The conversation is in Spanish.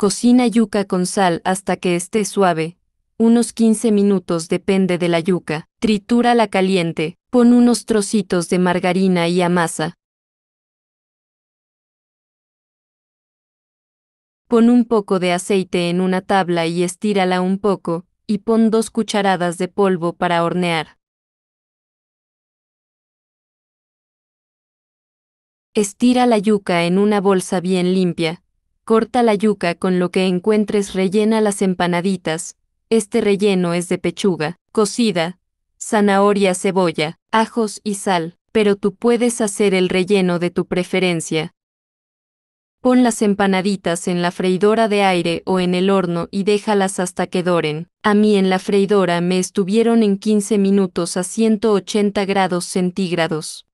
Cocina yuca con sal hasta que esté suave. Unos 15 minutos depende de la yuca. Tritura la caliente. Pon unos trocitos de margarina y amasa. Pon un poco de aceite en una tabla y estírala un poco, y pon dos cucharadas de polvo para hornear. Estira la yuca en una bolsa bien limpia. Corta la yuca con lo que encuentres, rellena las empanaditas. Este relleno es de pechuga, cocida, zanahoria, cebolla, ajos y sal, pero tú puedes hacer el relleno de tu preferencia. Pon las empanaditas en la freidora de aire o en el horno y déjalas hasta que doren. A mí en la freidora me estuvieron en 15 minutos a 180 grados centígrados.